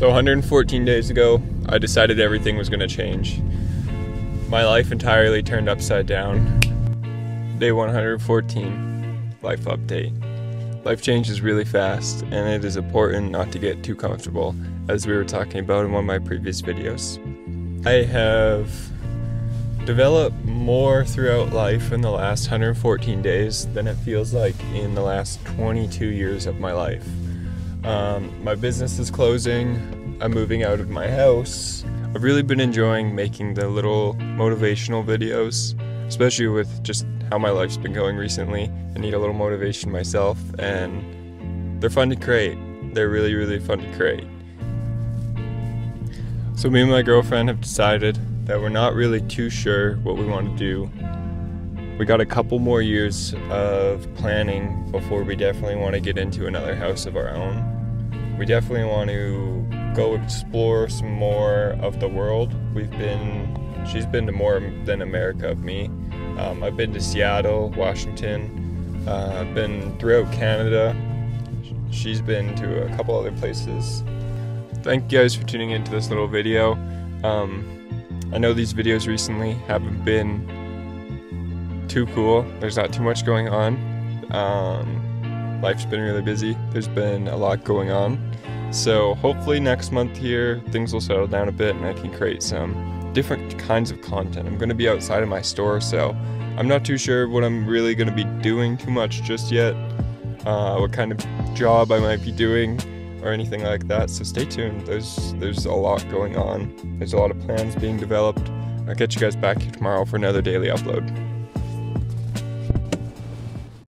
So 114 days ago, I decided everything was going to change. My life entirely turned upside down. Day 114, life update. Life changes really fast, and it is important not to get too comfortable, as we were talking about in one of my previous videos. I have developed more throughout life in the last 114 days than it feels like in the last 22 years of my life. Um, my business is closing. I'm moving out of my house. I've really been enjoying making the little motivational videos, especially with just how my life's been going recently. I need a little motivation myself, and they're fun to create. They're really, really fun to create. So, me and my girlfriend have decided that we're not really too sure what we want to do. We got a couple more years of planning before we definitely want to get into another house of our own we definitely want to go explore some more of the world. We've been, she's been to more than America of me. Um, I've been to Seattle, Washington, uh, I've been throughout Canada. She's been to a couple other places. Thank you guys for tuning into this little video. Um, I know these videos recently haven't been too cool. There's not too much going on. Um, life's been really busy. There's been a lot going on. So hopefully next month here, things will settle down a bit and I can create some different kinds of content. I'm going to be outside of my store, so I'm not too sure what I'm really going to be doing too much just yet, uh, what kind of job I might be doing or anything like that. So stay tuned. There's there's a lot going on. There's a lot of plans being developed. I'll get you guys back here tomorrow for another daily upload.